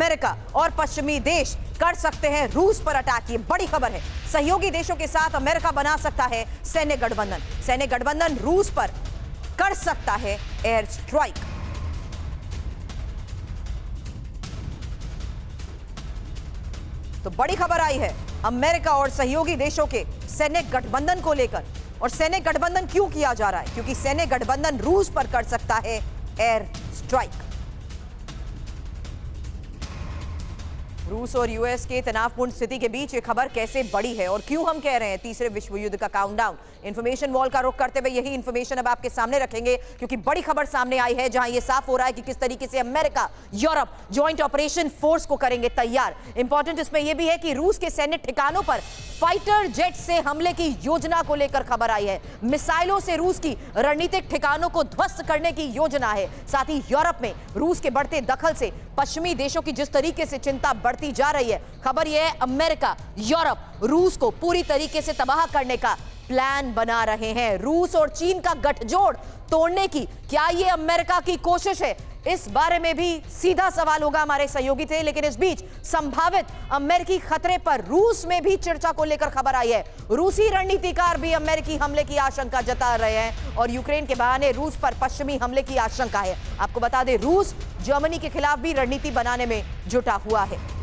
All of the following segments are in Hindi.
अमेरिका और पश्चिमी देश कर सकते हैं रूस पर अटैक। ये बड़ी खबर है। सहयोगी देशों के साथ अमेरिका बना सकता है सैन्य गठबंधन। सैन्य गठबंधन रूस पर कर सकता है एयर स्ट्राइक। तो बड़ी खबर आई है, अमेरिका और सहयोगी देशों के सैन्य गठबंधन को लेकर। और सैन्य गठबंधन क्यों किया जा रहा है? क्योंकि सैन्य गठबंधन रूस पर कर सकता है एयर स्ट्राइक। रूस और यूएस के तनावपूर्ण स्थिति के बीच ये खबर कैसे बड़ी है? और क्यों हम कह रहे हैं तीसरे विश्व युद्ध का काउंटडाउन इन्फॉर्मेशन वॉल का रुख करते हुए यही इन्फॉर्मेशन अब आपके सामने रखेंगे, क्योंकि बड़ी खबर सामने आई है जहाँ ये साफ़ हो रहा है कि किस तरीके से America, Europe joint operation force को करेंगे तैयार। इंपॉर्टेंट इसमें यह भी है कि रूस के सैन्य ठिकानों पर फाइटर जेट से हमले की योजना को लेकर खबर आई है। मिसाइलों से रूस की रणनीतिक ठिकानों को ध्वस्त करने की योजना है। साथ ही यूरोप में रूस के बढ़ते दखल से पश्चिमी देशों की जिस तरीके से चिंता बढ़ती जा रही है, खबर यह है अमेरिका, यूरोप, रूस को पूरी तरीके से तबाह करने का प्लान बना रहे हैं। रूस और चीन का गठजोड़ तोड़ने की क्या ये अमेरिका की कोशिश है? इस बारे में भी सीधा सवाल होगा हमारे सहयोगी थे, लेकिन इस बीच संभावित अमेरिकी खतरे पर रूस में भी चर्चा को लेकर खबर आई है। रूसी रणनीतिकार भी अमेरिकी हमले की आशंका जता रहे हैं और यूक्रेन के बहाने रूस पर पश्चिमी हमले की आशंका है। आपको बता दें, रूस जर्मनी के खिलाफ भी रणनीति बनाने में जुटा हुआ है।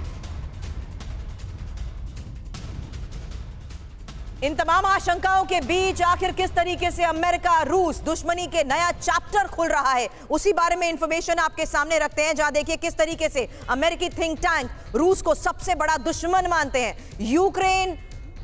इन तमाम आशंकाओं के बीच आखिर किस तरीके से अमेरिका, रूस, दुश्मनी के नया चैप्टर खुल रहा है, उसी बारे में इंफॉर्मेशन आपके सामने रखते हैं, जहाँ देखिए किस तरीके से अमेरिकी थिंक टैंक रूस को सबसे बड़ा दुश्मन मानते हैं। यूक्रेन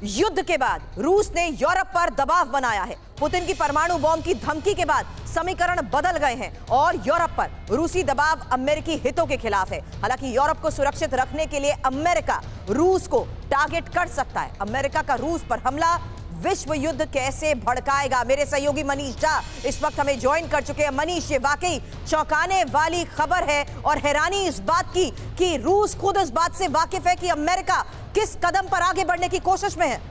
युद्ध के बाद रूस ने यूरोप पर दबाव बनाया है। पुतिन की परमाणु बॉम्ब की धमकी के बाद समीकरण बदल गए हैं और यूरोप पर रूसी दबाव अमेरिकी हितों के खिलाफ है। हालाँकि यूरोप को सुरक्षित रखने के लिए अमेरिका रूस को टारगेट कर सकता है। अमेरिका का रूस पर हमला विश्व युद्ध कैसे भड़काएगा। मेरे सहयोगी मनीष झा इस वक्त हमें ज्वाइन कर चुके हैं। मनीष ये वाकई चौंकाने वाली खबर है और हैरानी इस बात की कि रूस खुद इस बात से वाकिफ है कि अमेरिका किस कदम पर आगे बढ़ने की कोशिश में है।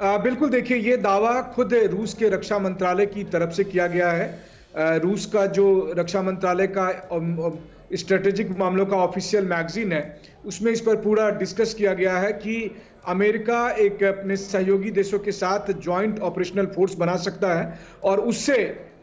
आ, बिल्कुल देखिए ये दावा खुद रूस के रक्षा मंत्रालय की तरफ़ से किया गया है। रूस का जो रक्षा मंत्रालय का स्ट्रेटेजिक मामलों का ऑफिशियल मैगजीन है, उसमें इस पर पूरा डिस्कस किया गया है कि अमेरिका एक अपने सहयोगी देशों के साथ जॉइंट ऑपरेशनल फोर्स बना सकता है और उससे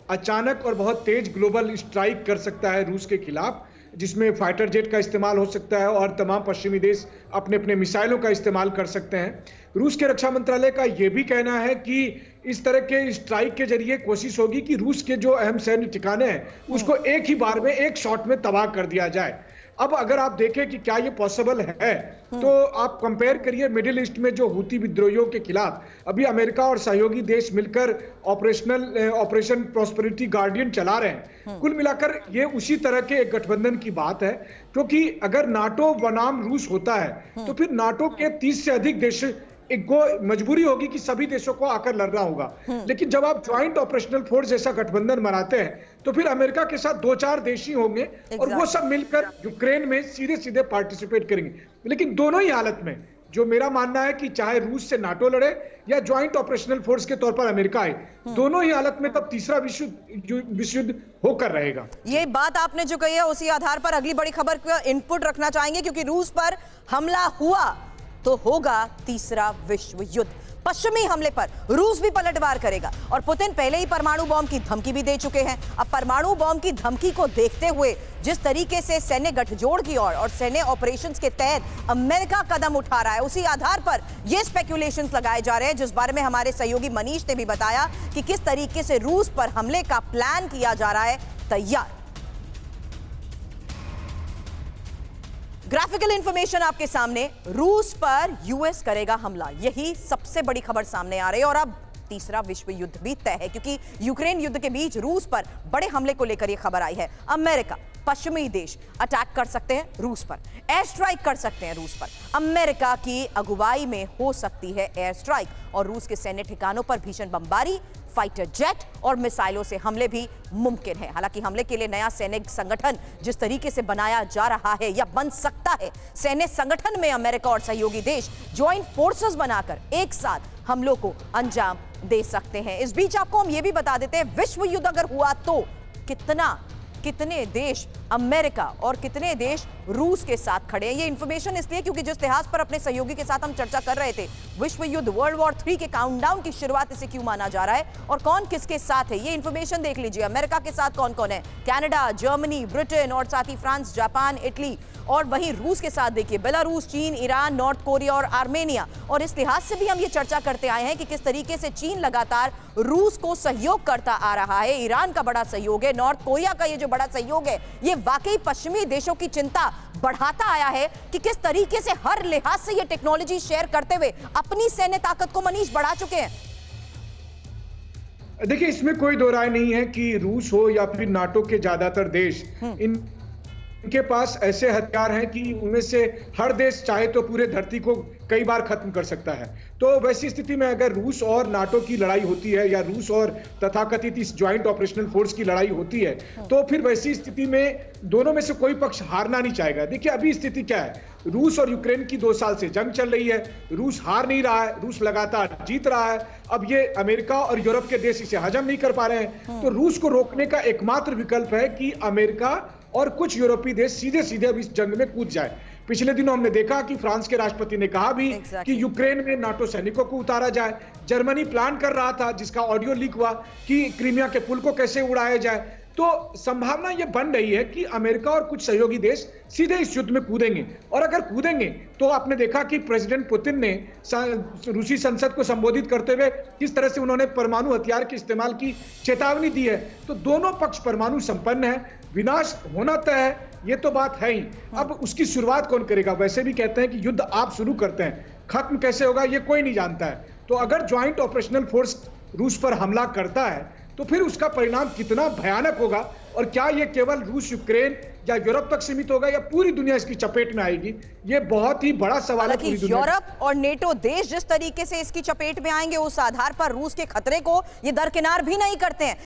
अचानक और बहुत तेज ग्लोबल स्ट्राइक कर सकता है रूस के खिलाफ। जिसमें फाइटर जेट का इस्तेमाल हो सकता है और तमाम पश्चिमी देश अपने अपने मिसाइलों का इस्तेमाल कर सकते हैं। रूस के रक्षा मंत्रालय का यह भी कहना है कि इस तरह के स्ट्राइक के ज़रिए कोशिश होगी कि रूस के जो अहम सैन्य ठिकाने हैं, उसको एक ही बार में, एक शॉट में तबाह कर दिया जाए। अब अगर आप देखें कि क्या ये पॉसिबल है तो आप कंपेयर करिए मिडिल ईस्ट में जो हुती विद्रोहियों के खिलाफ। अभी अमेरिका और सहयोगी देश मिलकर ऑपरेशनल ऑपरेशन प्रोस्पेरिटी गार्डियन चला रहे हैं। कुल मिलाकर ये उसी तरह के एक गठबंधन की बात है क्योंकि अगर नाटो बनाम रूस होता है तो फिर नाटो के तीस से अधिक देश एक गो मजबूरी होगी कि सभी देशों को आकर लड़ना होगा। लेकिन जब आप ज्वाइंट ऑपरेशनल फोर्स जैसा गठबंधन बनाते हैं तो फिर अमेरिका के साथ दो चार देश ही होंगे और वो सब मिलकर यूक्रेन में सीधे सीधे पार्टिसिपेट करेंगे। लेकिन दोनों ही हालत में जो मेरा मानना है कि चाहे रूस से नाटो लड़े या ज्वाइंट ऑपरेशनल फोर्स के तौर पर अमेरिका आए दोनों ही हालत में तब तीसरा विश्व विश्व युद्ध होकर रहेगा। ये बात आपने जो कही है उसी आधार पर अगली बड़ी खबर का इनपुट रखना चाहेंगे क्योंकि रूस पर हमला हुआ। तो होगा तीसरा विश्व युद्ध। पश्चिमी हमले पर रूस भी पलटवार करेगा और पुतिन पहले ही परमाणु बॉम्ब की धमकी भी दे चुके हैं। अब परमाणु बॉम्ब की धमकी को देखते हुए जिस तरीके से सैन्य गठजोड़ की ओर और, और सैन्य ऑपरेशंस के तहत अमेरिका कदम उठा रहा है उसी आधार पर यह स्पेकुलेशंस लगाए जा रहे हैं जिस बारे में हमारे सहयोगी मनीष ने भी बताया कि किस तरीके से रूस पर हमले का प्लान किया जा रहा है तैयार। ग्राफिकल इंफॉर्मेशन आपके सामने, रूस पर यूएस करेगा हमला। यही सबसे बड़ी खबर सामने आ रही है और अब तीसरा विश्व युद्ध भी तय है, क्योंकि यूक्रेन युद्ध के बीच रूस पर बड़े हमले को लेकर यह खबर आई है। अमेरिका, पश्चिमी देश अटैक कर सकते हैं रूस पर एयर स्ट्राइक कर सकते हैं रूस पर। अमेरिका की अगुवाई में हो सकती है एयर स्ट्राइक और रूस के सैन्य ठिकानों पर भीषण बमबारी। फाइटर जेट और मिसाइलों से हमले भी मुमकिन है। हालाँकि हमले के लिए नया सैनिक संगठन जिस तरीके से बनाया जा रहा है या बन सकता है, सैन्य संगठन में अमेरिका और सहयोगी देश ज्वाइंट फोर्सेस बनाकर एक साथ हमलों को अंजाम दे सकते हैं। इस बीच आपको हम ये भी बता देते हैं, विश्व युद्ध अगर हुआ तो कितना, कितने देश अमेरिका और कितने देश रूस के साथ खड़े हैं। ये इंफॉर्मेशन इसलिए क्योंकि जिस लिहाज पर अपने सहयोगी के साथ हम चर्चा कर रहे थे, विश्व युद्ध वर्ल्ड वॉर थ्री के काउंटडाउन की शुरुआत इसे क्यों माना जा रहा है और कौन किसके साथ है? ये इंफॉर्मेशन देख लीजिए। अमेरिका के साथ कौन कौन है? कनाडा जर्मनी ब्रिटेन और साथ ही फ्रांस जापान इटली और वहीं रूस के साथ देखिए। बेलारूस चीन ईरान नॉर्थ कोरिया और आर्मेनिया और इस लिहाज से भी हम ये चर्चा करते आए हैं कि किस तरीके से चीन लगातार रूस को सहयोग करता आ रहा है। ईरान का बड़ा सहयोग है नॉर्थ कोरिया का ये जो बड़ा सहयोग है, ये वाकई पश्चिमी देशों की चिंता बढ़ाता आया है कि किस तरीके से हर लिहाज से ये टेक्नोलॉजी शेयर करते हुए अपनी सैन्य ताकत को मनीष बढ़ा चुके हैं देखिए इसमें कोई दो राय नहीं है कि रूस हो या फिर नाटो के ज़्यादातर देश हम्म। इन इनके पास ऐसे हथियार हैं कि उनमें से हर देश चाहे तो पूरे धरती को कई बार खत्म कर सकता है। तो वैसी स्थिति में अगर रूस और नाटो की लड़ाई होती है या रूस और तथाकथित इस ज्वाइंट ऑपरेशनल फोर्स की लड़ाई होती है तो फिर वैसी स्थिति में दोनों में से कोई पक्ष हारना नहीं चाहेगा। देखिए अभी स्थिति क्या है? रूस और यूक्रेन की दो साल से जंग चल रही है। रूस हार नहीं रहा है रूस लगातार जीत रहा है। अब ये अमेरिका और यूरोप के देश इसे हजम नहीं कर पा रहे हैं। तो रूस को रोकने का एकमात्र विकल्प है कि अमेरिका और कुछ यूरोपीय देश सीधे सीधे अब इस जंग में कूद जाए। पिछले दिनों हमने देखा कि फ्रांस के राष्ट्रपति ने कहा भी Exactly. कि यूक्रेन में नाटो सैनिकों को उतारा जाए। जर्मनी प्लान कर रहा था जिसका ऑडियो लीक हुआ कि क्रीमिया के पुल को कैसे उड़ाया जाए। तो संभावना यह बन रही है कि अमेरिका और कुछ सहयोगी देश सीधे इस युद्ध में कूदेंगे। और अगर कूदेंगे तो आपने देखा कि प्रेसिडेंट पुतिन ने रूसी संसद को संबोधित करते हुए किस तरह से उन्होंने परमाणु हथियार के इस्तेमाल की चेतावनी दी है। तो दोनों पक्ष परमाणु संपन्न है विनाश होना तय है ये तो बात है। ही। अब उसकी शुरुआत कौन करेगा? वैसे भी कहते हैं कि युद्ध आप शुरू करते हैं खत्म कैसे होगा ये कोई नहीं जानता है। तो अगर ज्वाइंट ऑपरेशनल फोर्स रूस पर हमला करता है तो फिर उसका परिणाम कितना भयानक होगा? और क्या ये केवल रूस यूक्रेन या यूरोप तक सीमित होगा या पूरी दुनिया इसकी चपेट में आएगी? ये बहुत ही बड़ा सवाल है पूरी दुनिया यूरोप और नेटो देश जिस तरीके से इसकी चपेट में आएँगे उस आधार पर रूस के खतरे को ये दरकिनार भी नहीं करते हैं।